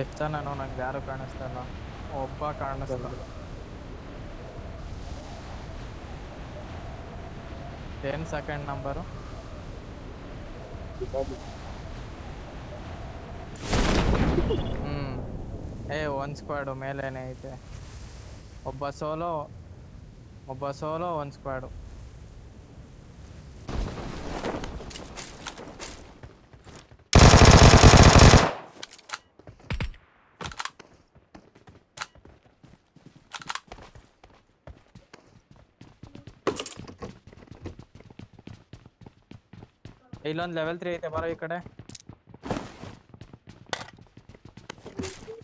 ಎಷ್ಟ್ ನಂಗೆ ನನಗೆ ಯಾರು ಕಾಣಿಸ್ತಾ ಇಲ್ಲ ಒಬ್ಬ ಕಾಣಿಸ್ತಾ ಏನ್ ಸೆಕೆಂಡ್ ನಂಬರು ಹ್ಮ್ ಏ ಒನ್ ಸ್ಕ್ವಾಡು ಮೇಲೇನೆ ಐತೆ ಒಬ್ಬ ಸೋಲೋ ಒಬ್ಬ ಸೋಲೋ ಒನ್ ಸ್ಕ್ವಾಡು ಇಲ್ಲೊಂದು ಲೆವೆಲ್ ತ್ರೀ ಐತೆ ಬರೋ ಈ ಕಡೆ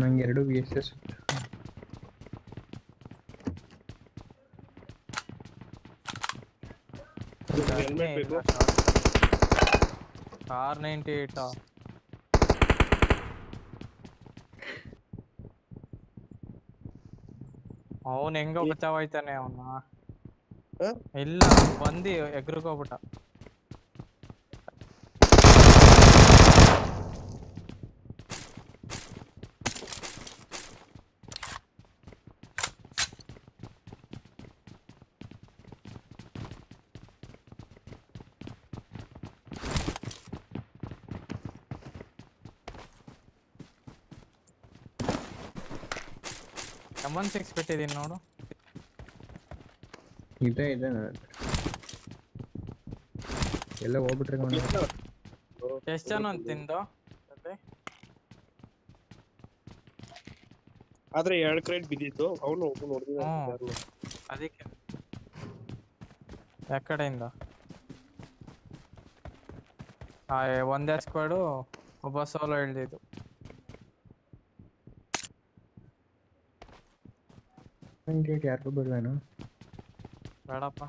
ನಂಗೆ ಎರಡು ಆರ್ ನೈಂಟಿ ಏಟಾ ಅವನ್ ಹೆಂಗೋ ಬಚಾವಾಯ್ತಾನೆ ಅವನ ಇಲ್ಲ ಬಂದಿ ಎಗ್ರಿಗೋಗ್ಬಿಟ್ಟ ಒನ್ ಸಿಕ್ಸ್ ಬಿಟ್ಟಿದ್ದೀನಿ ನೋಡು ಇದೆ ಇದೆ ಎಲ್ಲ ಹೋಗ್ಬಿಟ್ರೆ ಎಷ್ಟು ಜನ ಅಂತ ಆದ್ರೆ ಎರಡು ಕ್ರೇಟ್ ಬಿದ್ದಿತ್ತು ಅವನು ಒಬ್ಬ ನೋಡಿದ್ರು ಅದಕ್ಕೆ ಯಾವ ಕಡೆಯಿಂದ ಒಂದೇ ಸ್ಕ್ವಾಡು ಒಬ್ಬ ಸೋಲೋ ಹಿಡ್ದಿದ್ದು ರೇಟ್ ಯಾರಿಗೂ ಬಿಡ್ವೇನು ಬೇಡಪ್ಪ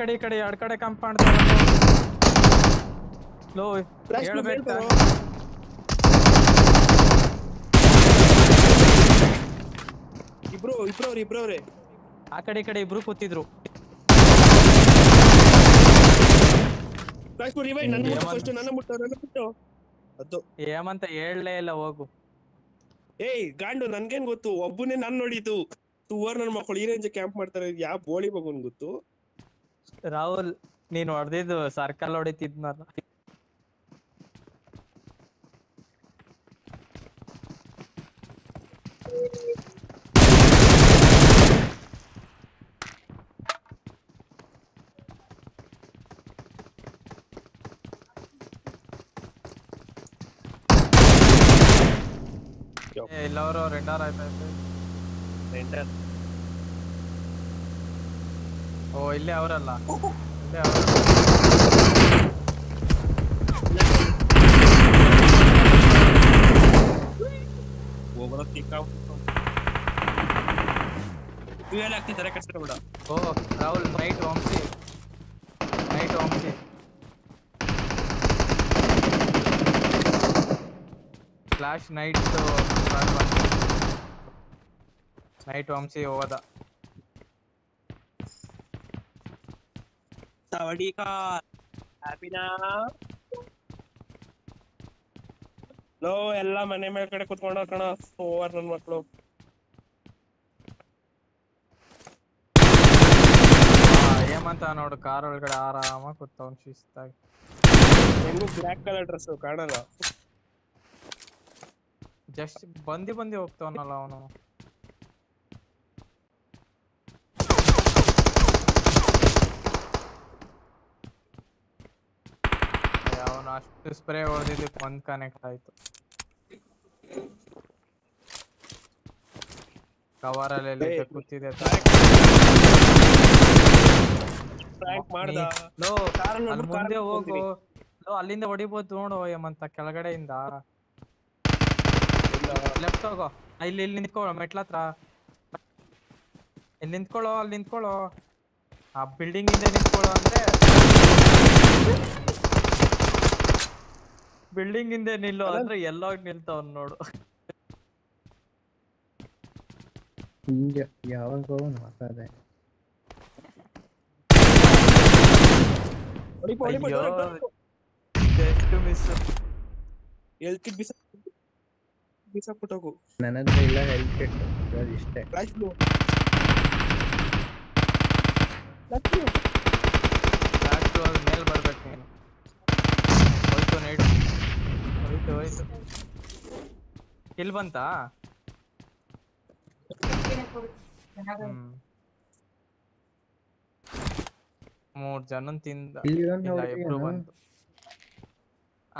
ಕಡೆ ಈ ಕಡೆ ಎರಡ್ ಕಡೆ ಕಂಪೌಂಡ್ ಲೋ ಹೇಳ್ಬೇಕು ಇಬ್ರು ಇಬ್ರು ಅವ್ರಿ ಇಬ್ರು ಅವ್ರಿ ಆ ಕಡೆ ಈ ಕಡೆ ಇಬ್ರು ಕೂತಿದ್ರು ಫ್ಲಾಶ್ ನನ್ನ ಫಸ್ಟ್ ನನ್ನ ಮುಟ್ಟು ನನ್ನ ಅದು ಏಮಂತ ಹೇಳಲೇ ಇಲ್ಲ ಹೋಗು ಏಯ್ ಗಾಂಡು ನನ್ಗೇನ್ ಗೊತ್ತು ಒಬ್ಬನೇ ನನ್ನ ನೋಡಿದ್ದು ಟೂ ಓವರ್ ನನ್ನ ಮಕ್ಕಳು ಈ ರೇಂಜ್ ಕ್ಯಾಂಪ್ ಮಾಡ್ತಾರೆ ಯಾವ ಬೋಳಿ ಮಗುನ್ ಗೊತ್ತು ರಾಹುಲ್ ನೀನ್ ಹೊಡೆದಿದ್ದು ಸರ್ಕಲ್ ಹೊಡಿತಿದ್ನಲ್ಲ ಇಲ್ಲ ಅವರು ರೆಂಡರ್ ಆಯ್ತಾ ರೆಂಡರ್ ಓ ಇಲ್ಲೇ ಅವರಲ್ಲ ಇಲ್ಲೇ ಅವರ ಫ್ಯೂಯಲ್ ಹಾಕ್ತಿ ತರ ಕಟ್ಸ್ತಾರೆ ಬಿಡ ಓ ರಾಹುಲ್ ನೈಟ್ ಹೋಮ್ಸಿ ನೈಟ್ ಹೋಮ್ಸಿ ಫ್ಲಾಶ್ ನೈಟ್ ನೈಟ್ ಹೋಮ್ಸಿ ಹೋದ สวัสดีก่อนพี่น้อง ನೋ ಎಲ್ಲ ಮನೆ ಮೇಲ್ಗಡೆ ಕುತ್ಕೊಂಡವ್ರ ಕಣ ಸೋವರ್ ನನ್ ಮಕ್ಕಳು ಹೇಮಂತ ನೋಡು ಕಾರ್ ಒಳಗಡೆ ಆರಾಮಾಗಿ ಕೂತವ್ನು ಶಿಸ್ತಾಗಿ ಹೆಂಗು ಬ್ಲ್ಯಾಕ್ ಕಲರ್ ಡ್ರೆಸ್ ಕಾಣಲ್ಲ ಜಸ್ಟ್ ಬಂದಿ ಬಂದಿ ಹೋಗ್ತಾವನಲ್ಲ ಅವನು ಅವನು ಅಷ್ಟು ಸ್ಪ್ರೇ ಹೊಡೆದಿದ್ದು ಒಂದ್ ಕನೆಕ್ಟ್ ಆಯ್ತು ಅಲ್ಲಿ ಕೂತಿದೆ ಮುಂದೆ ಹೋಗು ಅಲ್ಲಿಂದ ಹೊಡಿಬೋದು ನೋಡು ಏಮಂತ ಕೆಳಗಡೆಯಿಂದ ಲೆಫ್ಟ್ ಹೋಗೋ ಇಲ್ಲಿ ಇಲ್ಲಿ ನಿಂತ್ಕೊಳ್ಳೋ ಹತ್ರ ಇಲ್ಲಿ ನಿಂತ್ಕೊಳ್ಳೋ ಅಲ್ಲಿ ನಿಂತ್ಕೊಳ್ಳೋ ಆ ಬಿಲ್ಡಿಂಗ್ ಇಂದ ನಿಂತ್ಕೊಳ್ಳೋ ಅಂದ್ರೆ ಬಿಲ್ಡಿಂಗ್ ಹಿಂದೆ ನಿಲ್ಲು ಅಂದ್ರೆ ಎಲ್ಲಾಗ ನಿಲ್ತಾವ್ ನೋಡು ಹಿಂಗೆ ಯಾವಾಗ ಹೋಗೋಣ ಮಾತಾದೆ ಎಷ್ಟು ಮಿಸ್ ಹೆಲ್ತ್ ಕಿಟ್ ಬಿಸ ಬಿಸಾಕ್ಬಿಟ್ಟು ಹೋಗು ನನಗೆ ಇಲ್ಲ ಹೆಲ್ತ್ ಕಿಟ್ ಅದು ಇಷ್ಟೇ flash blue flash blue flash blue ಮೇಲೆ ಬರ್ಬೇಕು ನೀನು ಒಟ್ಟು ನೈಟ್ ಆಯ್ತು ಕಿಲ್ ಬಂತಾ ಮೂರ್ ಜನ ತಿಂದ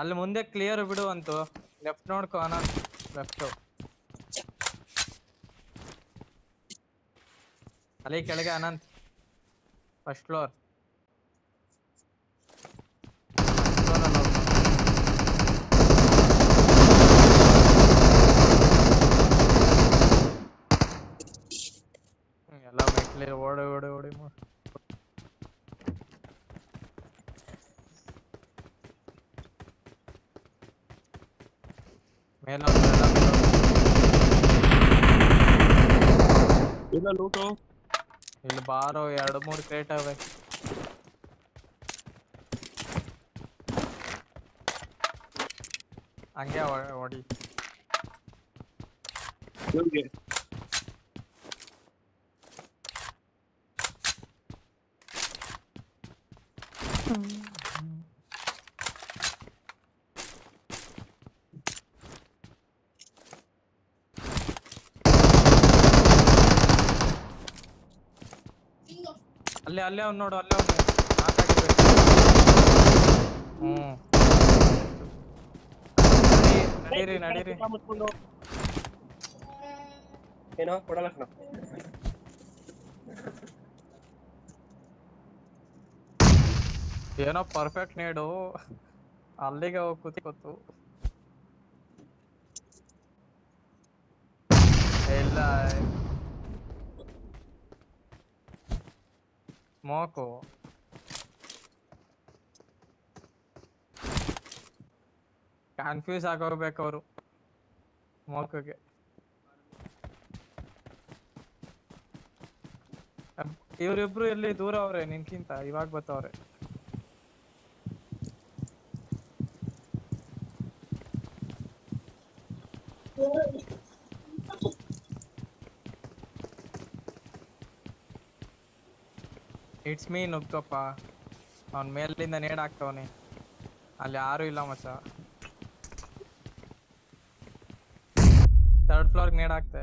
ಅಲ್ಲಿ ಮುಂದೆ ಕ್ಲಿಯರ್ ಬಿಡು ಅಂತು ಲೆಫ್ಟ್ ನೋಡ್ಕೋ ಅನ ಲೆಫ್ಟ್ ಅಲ್ಲಿ ಕೆಳಗೆ ಅನಂತ್ ಫಸ್ಟ್ ಫ್ಲೋರ್ ले ओड़े ओड़े ओड़े मार मेला मेला ಇಲ್ಲ ಲೂಟು ಇಲ್ಲಿ ಬಾರೋ ಎರಡು ಮೂರು ಕ್ರೇಟ್ ಅವೆ ಹಂಗೆ ಹೊಡಿ ಅಲ್ಲೇ ಅಲ್ಲೇ ಅವ್ನು ನೋಡು ಅಲ್ಲೇ ಅವ್ನು ಹ್ಮ್ ನಡೀರಿ ನಡೀರಿ ಏನೋ ಕೊಡಲ್ಲ ಕಣ ಏನೋ ಪರ್ಫೆಕ್ಟ್ ನೇಡೋ ಅಲ್ಲಿಗ ಹೋಗು ಕೂತಿ ಕೊತ್ತು ಎಲ್ಲೈ ಸ್ಮೋಕೋ ಕನ್ಫ್ಯೂಸ್ ಆಗೋಬೇಕು ಅವರು ಸ್ಮೋಕೋಗೆ ಎಲ್ಲರೂ ಎಲ್ಲೆ ದೂರ ಅವರ ನಿಂಕಿಂತ ಇವಾಗ ಬತವರೇ ಲಕ್ಷ್ಮಿ ನುಗ್ಗಪ್ಪ ಅವ್ನ ಮೇಲಿಂದ ನೇಡಾಕ್ತವನೆ ಅಲ್ಲಿ ಯಾರು ಇಲ್ಲ ಮಸ ಥರ್ಡ್ ಫ್ಲೋರ್ಗೆ ನೇಡಾಕ್ತೆ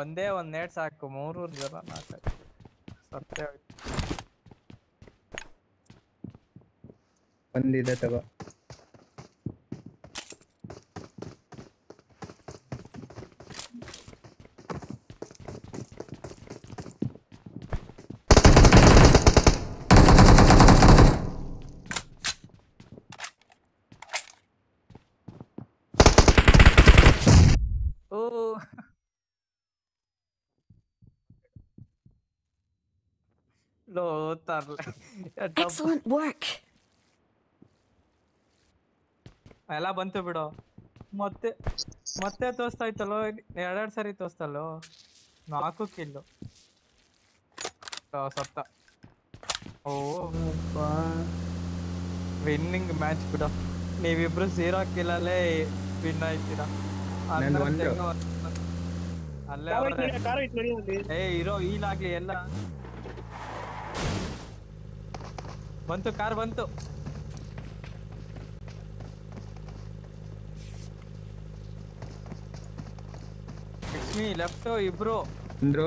ಒಂದೇ ಒಂದ್ ನೇಟ್ ಸಾಕು ಮೂರು ಜನ ನಾಲ್ಕು ಸತ್ಯ ಬಂದಿದೆ ತಗೋ Excellent work. ಎಲ್ಲ ಬಂತು ಬಿಡು ಮತ್ತೆ ಮತ್ತೆ ತೋರಿಸ್ತಾ ಇತ್ತಲ್ಲೋ ಎರಡೆರಡು ಸರಿ ತೋರಿಸ್ತಲ್ಲೋ ನಾಲ್ಕು ಕಿಲ್ಲು ಸತ್ತ ಓ ವಿನ್ನಿಂಗ್ ಮ್ಯಾಚ್ ಬಿಡ ನೀವಿಬ್ರು ಝೀರೋ ಕಿಲ್ಲಲ್ಲೇ ವಿನ್ ಆಯ್ತೀರಾ ಅಲ್ಲೇ ಏ ಇರೋ ಈಲಾಗ್ಲಿ ಎಲ್ಲ ಬಂತು ಕಾರ್ ಬಂತು ಲಕ್ಷ್ಮಿ ಲೆಫ್ಟ್ ಇಬ್ರು ಅಂದ್ರು